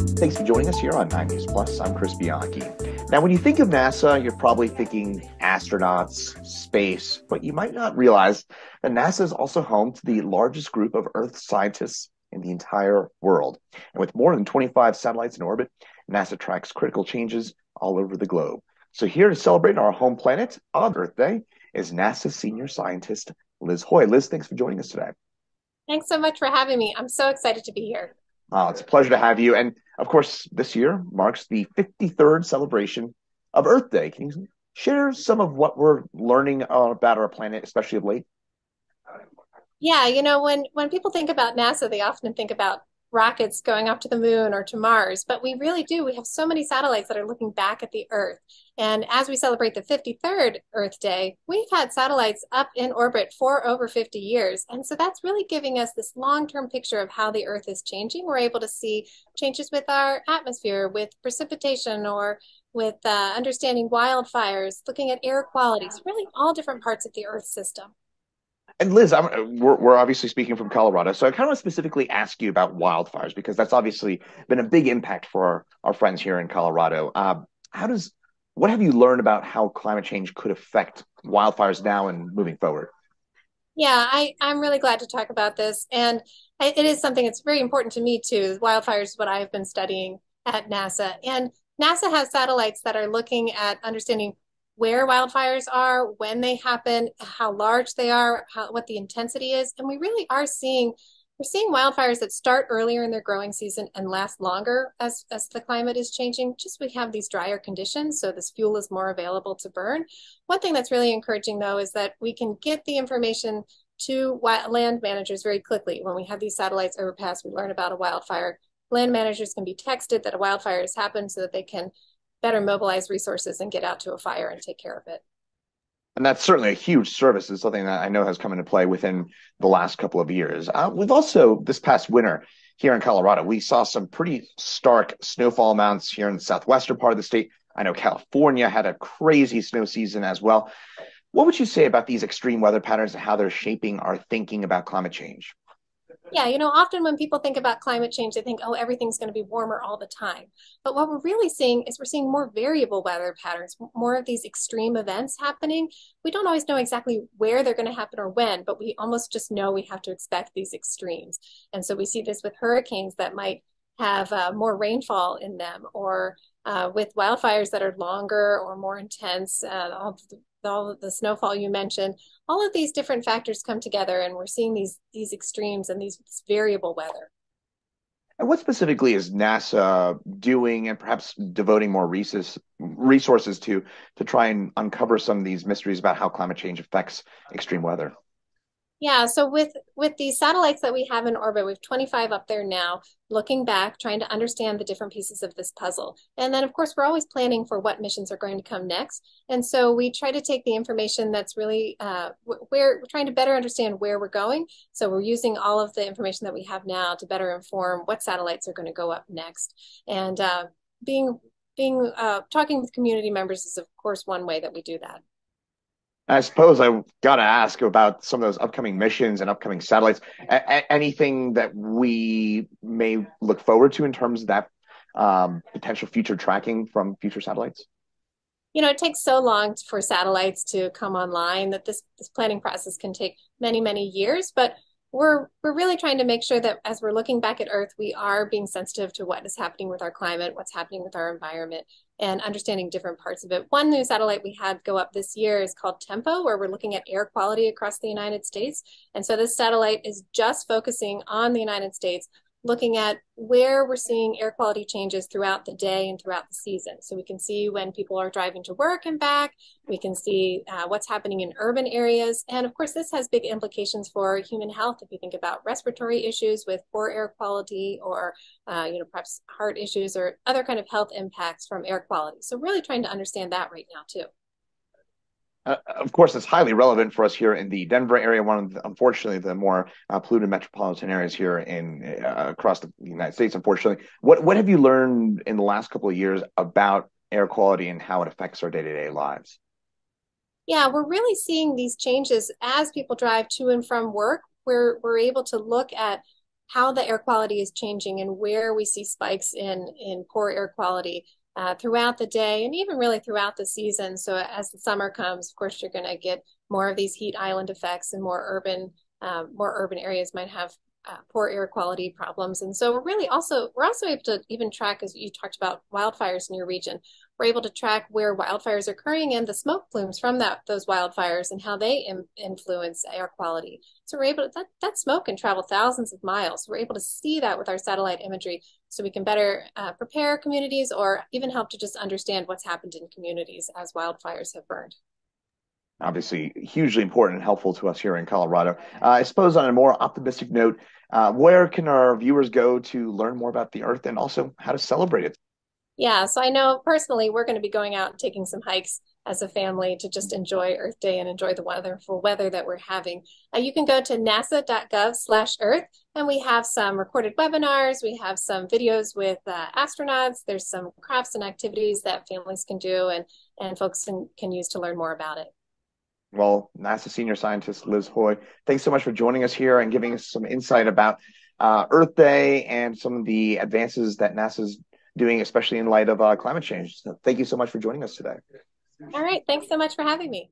Thanks for joining us here on 9 News Plus. I'm Chris Bianchi. Now, when you think of NASA, you're probably thinking astronauts, space, but you might not realize that NASA is also home to the largest group of Earth scientists in the entire world. And with more than 25 satellites in orbit, NASA tracks critical changes all over the globe. So, here to celebrate our home planet on Earth Day is NASA senior scientist Liz Hoy. Liz, thanks for joining us today. Thanks so much for having me. I'm so excited to be here. Oh, it's a pleasure to have you. And of course, this year marks the 53rd celebration of Earth Day. Can you share some of what we're learning about our planet, especially of late? Yeah, you know, when when people think about NASA, they often think about rockets going up to the moon or to Mars, but we really do. We have so many satellites that are looking back at the Earth. And as we celebrate the 53rd Earth Day, we've had satellites up in orbit for over 50 years. And so that's really giving us this long term picture of how the Earth is changing. We're able to see changes with our atmosphere, with precipitation, or with uh, understanding wildfires, looking at air quality. qualities, really all different parts of the Earth system. And Liz, I'm, we're, we're obviously speaking from Colorado, so I kind of want to specifically ask you about wildfires because that's obviously been a big impact for our, our friends here in Colorado. Uh, how does what have you learned about how climate change could affect wildfires now and moving forward? Yeah, I, I'm really glad to talk about this, and it is something that's very important to me too. Wildfires is what I've been studying at NASA, and NASA has satellites that are looking at understanding where wildfires are, when they happen, how large they are, how, what the intensity is. And we really are seeing we're seeing wildfires that start earlier in their growing season and last longer as, as the climate is changing. Just we have these drier conditions, so this fuel is more available to burn. One thing that's really encouraging, though, is that we can get the information to land managers very quickly. When we have these satellites overpass, we learn about a wildfire. Land managers can be texted that a wildfire has happened so that they can better mobilize resources and get out to a fire and take care of it. And that's certainly a huge service. It's something that I know has come into play within the last couple of years. Uh, we've also, this past winter here in Colorado, we saw some pretty stark snowfall amounts here in the southwestern part of the state. I know California had a crazy snow season as well. What would you say about these extreme weather patterns and how they're shaping our thinking about climate change? Yeah, you know, often when people think about climate change, they think, oh, everything's going to be warmer all the time. But what we're really seeing is we're seeing more variable weather patterns, more of these extreme events happening. We don't always know exactly where they're going to happen or when, but we almost just know we have to expect these extremes. And so we see this with hurricanes that might have uh, more rainfall in them or uh, with wildfires that are longer or more intense, uh, all the all the snowfall you mentioned, all of these different factors come together, and we're seeing these these extremes and these variable weather. And what specifically is NASA doing, and perhaps devoting more resources resources to to try and uncover some of these mysteries about how climate change affects extreme weather? Yeah, so with with these satellites that we have in orbit, we have 25 up there now, looking back, trying to understand the different pieces of this puzzle. And then of course, we're always planning for what missions are going to come next. And so we try to take the information that's really uh, where we're trying to better understand where we're going. So we're using all of the information that we have now to better inform what satellites are going to go up next. And uh, being being uh, talking with community members is of course one way that we do that. I suppose I've got to ask about some of those upcoming missions and upcoming satellites. A- anything that we may look forward to in terms of that um, potential future tracking from future satellites? You know, it takes so long for satellites to come online that this, this planning process can take many, many years. But we're we're really trying to make sure that as we're looking back at Earth, we are being sensitive to what is happening with our climate, what's happening with our environment, and understanding different parts of it. One new satellite we had go up this year is called Tempo, where we're looking at air quality across the United States. And so this satellite is just focusing on the United States, looking at where we're seeing air quality changes throughout the day and throughout the season. So we can see when people are driving to work and back. We can see uh, what's happening in urban areas. And of course, this has big implications for human health. If you think about respiratory issues with poor air quality or, uh, you know, perhaps heart issues or other kind of health impacts from air quality. So really trying to understand that right now too. Uh, of course, it's highly relevant for us here in the Denver area, one of the, unfortunately the more uh, polluted metropolitan areas here in uh, across the United States. Unfortunately, what what have you learned in the last couple of years about air quality and how it affects our day to day lives? Yeah, we're really seeing these changes as people drive to and from work. We're we're able to look at how the air quality is changing and where we see spikes in, in poor air quality uh, throughout the day and even really throughout the season. So as the summer comes, of course, you're going to get more of these heat island effects and more urban, um, more urban areas might have uh, poor air quality problems. And so we're really also, we're also able to even track, as you talked about wildfires in your region, we're able to track where wildfires are occurring and the smoke plumes from that those wildfires and how they Im- influence air quality. So we're able to, that, that smoke can travel thousands of miles. We're able to see that with our satellite imagery so we can better uh, prepare communities or even help to just understand what's happened in communities as wildfires have burned obviously hugely important and helpful to us here in Colorado. Uh, I suppose on a more optimistic note, uh, where can our viewers go to learn more about the Earth and also how to celebrate it? Yeah, so I know personally we're going to be going out and taking some hikes as a family to just enjoy Earth Day and enjoy the wonderful weather that we're having. Uh, you can go to nasa.gov slash Earth and we have some recorded webinars. We have some videos with uh, astronauts. There's some crafts and activities that families can do and, and folks can, can use to learn more about it. Well, NASA senior scientist Liz Hoy, thanks so much for joining us here and giving us some insight about uh, Earth Day and some of the advances that NASA's doing, especially in light of uh, climate change. So thank you so much for joining us today. All right. Thanks so much for having me.